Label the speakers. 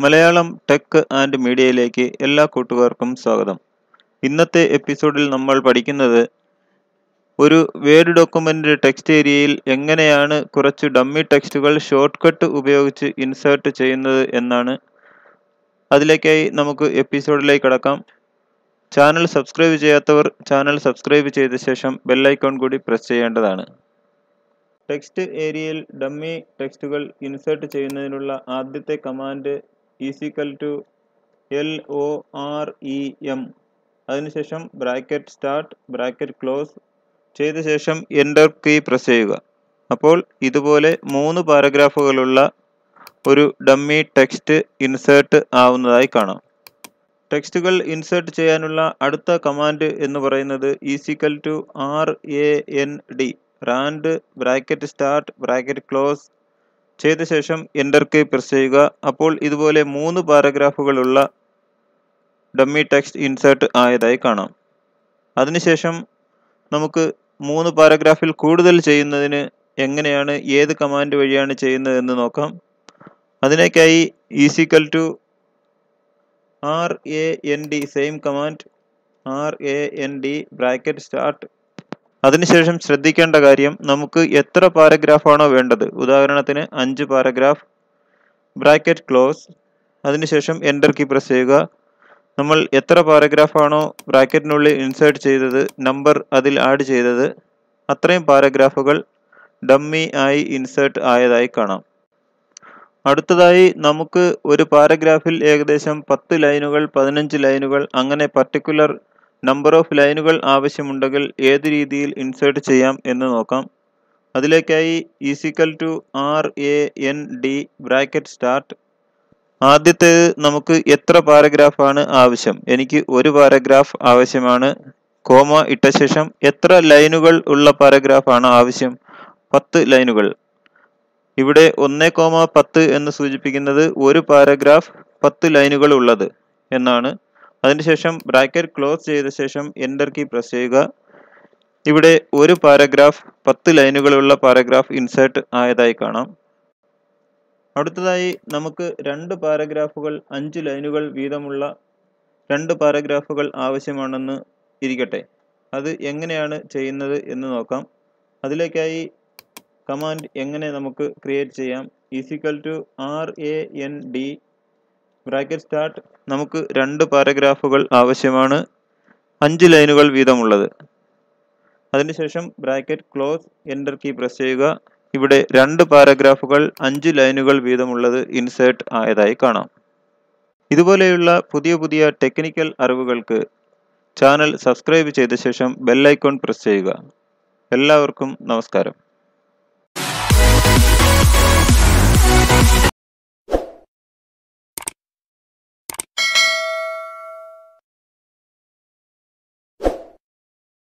Speaker 1: Malayalam tech and മീഡിയയിലേക്ക് എല്ലാ കൂട്ടുകാർക്കും സ്വാഗതം. ഇന്നത്തെ എപ്പിസോഡിൽ നമ്മൾ പഠിക്കുന്നത് ഒരു വേർഡ് ഡോക്യുമെന്റ് ടെക്സ്റ്റ് ഏരിയയിൽ എങ്ങനെയാണ് കുറച്ച് ഡമ്മി ടെക്സ്റ്റുകൾ ഷോർട്ട് കട്ട് ഉപയോഗിച്ച് ഇൻസേർട്ട് ചെയ്യുന്നത് എന്നാണ്. അതിലേക്കായി നമുക്ക് എപ്പിസോഡിലേക്ക് കടക്കാം. ചാനൽ സബ്സ്ക്രൈബ് ചെയ്യാത്തവർ ചാനൽ സബ്സ്ക്രൈബ് ചെയ്ത ശേഷം ബെല്ലൈക്കോൺ കൂടി പ്രസ് ചെയ്യേണ്ടതാണ്. ടെക്സ്റ്റ് ഏരിയയിൽ ഡമ്മി ടെക്സ്റ്റുകൾ ഇൻസേർട്ട് ചെയ്യുന്നതിനുള്ള ആദ്യത്തെ command equal to L O R E M അതിനുശേഷം ബ്രാക്കറ്റ് സ്റ്റാർട്ട് ബ്രാക്കറ്റ് ക്ലോസ് ചെയ്ത ശേഷം എന്റർ കീ പ്രസ് ചെയ്യുക. അപ്പോൾ ഇതുപോലെ മൂന്ന് പാരഗ്രാഫുകളുള്ള ഒരു ഡമ്മി ടെക്സ്റ്റ് ഇൻസേർട്ട് ആവുന്നതായി കാണാം. ടെക്സ്റ്റുകൾ ഇൻസേർട്ട് ചെയ്യാനുള്ള അടുത്ത കമാൻഡ് എന്ന് പറയുന്നത് equal to R A N D rand bracket start bracket close. ചെയ്ത ശേഷം എന്റർ കീ പ്രസ് ചെയ്യുക. അപ്പോൾ ഇതുപോലെ മൂന്ന് പാരഗ്രാഫുകളുള്ള ഡമ്മി ടെക്സ്റ്റ് ഇൻസേർട്ട് ആയതായി കാണാം. അതിനുശേഷം നമുക്ക് മൂന്ന് പാരഗ്രാഫിൽ കൂടുതൽ ചെയ്യുന്നതിന് എങ്ങനെയാണ് ഏത് കമാൻഡ് വഴിയാണ് ചെയ്യുന്നത് എന്ന് നോക്കാം. അതിനേക്കായി equal to R A N D same command R A N D bracket start അതിനുശേഷം ശ്രദ്ധിക്കേണ്ട കാര്യം നമുക്ക് എത്ര പാരഗ്രാഫാണോ വേണ്ടത്? ഉദാഹരണത്തിന് അഞ്ച് പാരഗ്രാഫ് ബ്രാക്കറ്റ് ക്ലോസ് അതിനുശേഷം എന്റർ കീ പ്രസ് ചെയ്യുക. നമ്മൾ എത്ര പാരഗ്രാഫാണോ ബ്രാക്കറ്റിനുള്ളിൽ ഇൻസേർട്ട് ചെയ്തത് നമ്പർ അതിൽ ആഡ് ചെയ്തത് അത്രയും പാരഗ്രാഫുകൾ ഡമ്മി ആയി ഇൻസേർട്ട് ആയതായി കാണാം. അടുത്തതായി നമുക്ക് ഒരു പാരഗ്രാഫിൽ ഏകദേശം പത്ത് ലൈനുകൾ പതിനഞ്ച് ലൈനുകൾ അങ്ങനെ പർട്ടിക്കുലർ നമ്പർ ഓഫ് ലൈനുകൾ ആവശ്യമുണ്ടെങ്കിൽ ഏത് രീതിയിൽ ഇൻസേർട്ട് ചെയ്യാം എന്ന് നോക്കാം. അതിലേക്കായി equal to R A N D bracket start ആദ്യത്തേത് നമുക്ക് എത്ര പാരഗ്രാഫാണ് ആവശ്യം? എനിക്ക് ഒരു പാരഗ്രാഫ് ആവശ്യമാണ്. കോമ ഇട്ട ശേഷം എത്ര ലൈനുകൾ ഉള്ള പാരഗ്രാഫാണ് ആവശ്യം? പത്ത് ലൈനുകൾ. ഇവിടെ ഒന്ന് കോമ പത്ത് എന്ന് സൂചിപ്പിക്കുന്നത് ഒരു പാരഗ്രാഫ് പത്ത് ലൈനുകൾ ഉള്ളത് എന്നാണ്. അതിനുശേഷം ബ്രാക്കറ്റ് ക്ലോസ് ചെയ്ത ശേഷം എന്റർ കീ പ്രസ് ചെയ്യുക. ഇവിടെ ഒരു പാരഗ്രാഫ് പത്ത് ലൈനുകളുള്ള പാരഗ്രാഫ് ഇൻസേർട്ട് ആയതായി കാണാം. അടുത്തതായി നമുക്ക് രണ്ട് പാരഗ്രാഫുകൾ അഞ്ച് ലൈനുകൾ വീതമുള്ള രണ്ട് പാരഗ്രാഫുകൾ ആവശ്യമാണെന്ന് ഇരിക്കട്ടെ. അത് എങ്ങനെയാണ് ചെയ്യുന്നത് എന്ന് നോക്കാം. അതിലേക്കായി കമാൻഡ് എങ്ങനെ നമുക്ക് ക്രിയേറ്റ് ചെയ്യാം? Equal to R A N D bracket start നമുക്ക് രണ്ട് പാരഗ്രാഫുകൾ ആവശ്യമാണ്. അഞ്ച് ലൈനുകൾ വീതമുള്ളത്. അതിനുശേഷം bracket close enter key press ചെയ്യുക. ഇവിടെ രണ്ട് പാരഗ്രാഫുകൾ അഞ്ച് ലൈനുകൾ വീതമുള്ളത് ഇൻസേർട്ട് ആയതായി കാണാം. ഇതുപോലെയുള്ള പുതിയ പുതിയ ടെക്നിക്കൽ അറിവുകൾക്ക് ചാനൽ സബ്സ്ക്രൈബ് ചെയ്ത ശേഷം ബെല്ലൈക്കോൺ പ്രസ് ചെയ്യുക. എല്ലാവർക്കും നമസ്കാരം.